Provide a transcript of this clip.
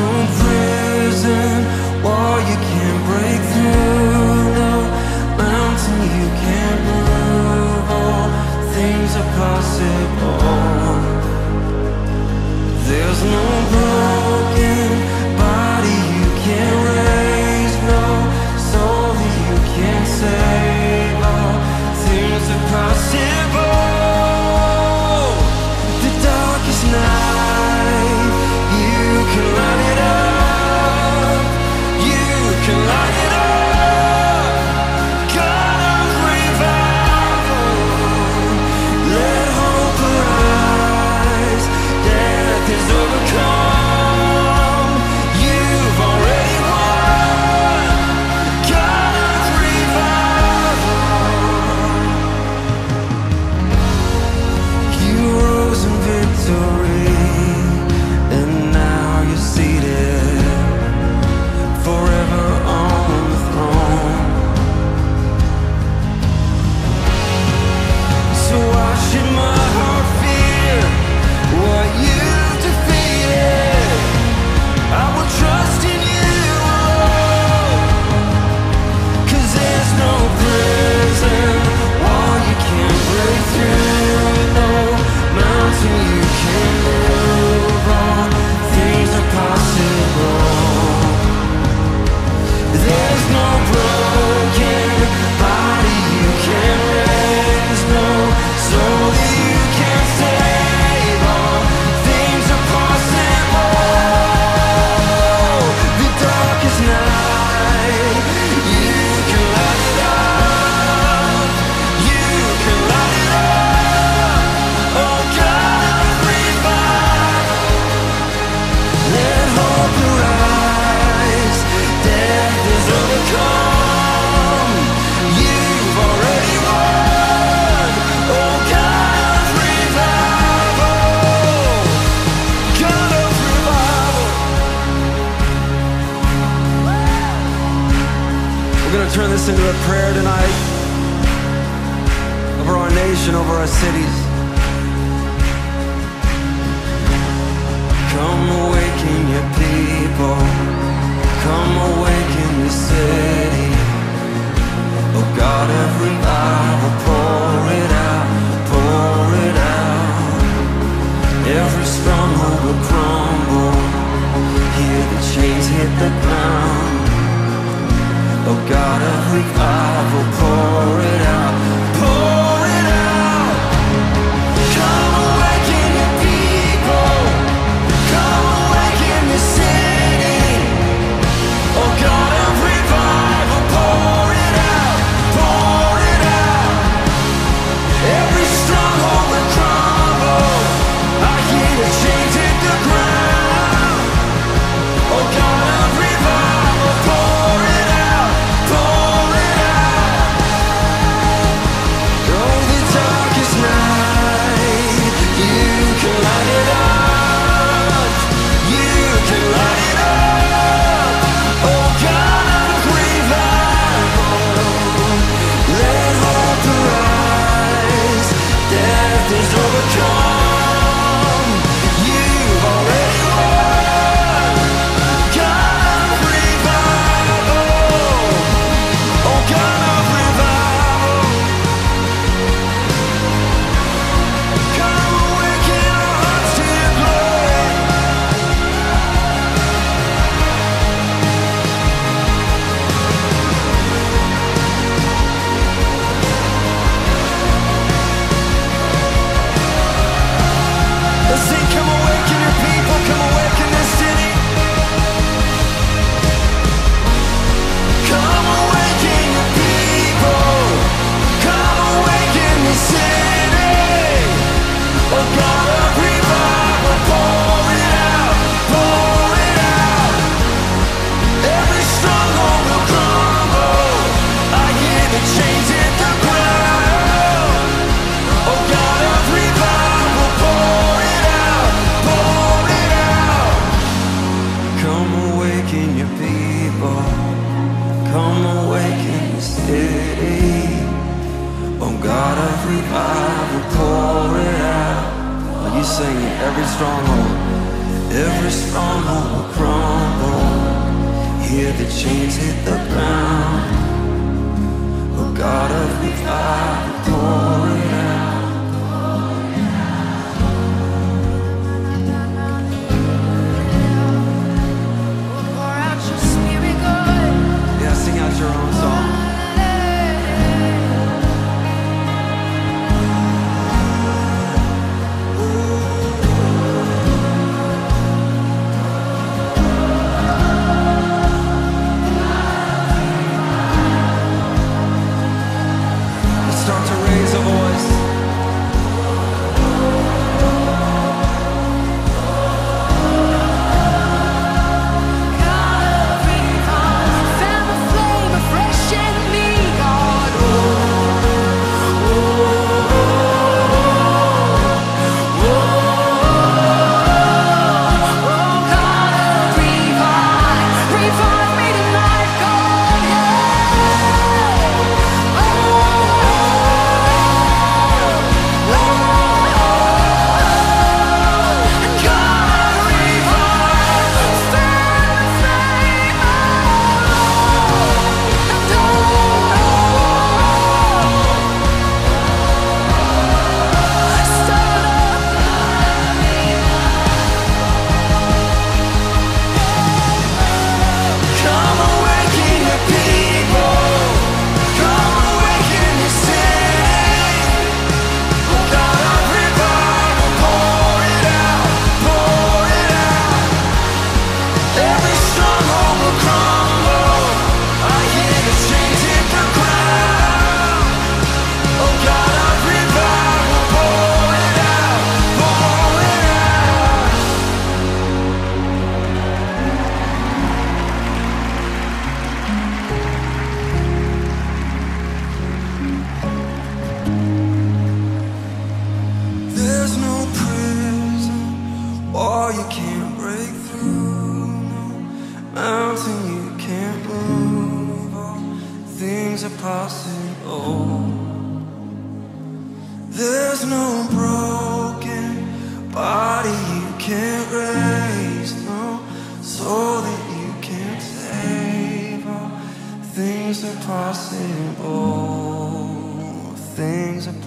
no prison. Wall you can't break through No. Mountain you can't move All things are possible. going to turn this into a prayer tonight over our nation, over our cities. Come awaken your people. Oh God, of hour pour it. every stronghold, every stronghold will crumble. Hear the chains hit the ground. Oh God of the glory. There's no broken body you can't raise, no soul that you can't save. All things are possible, things are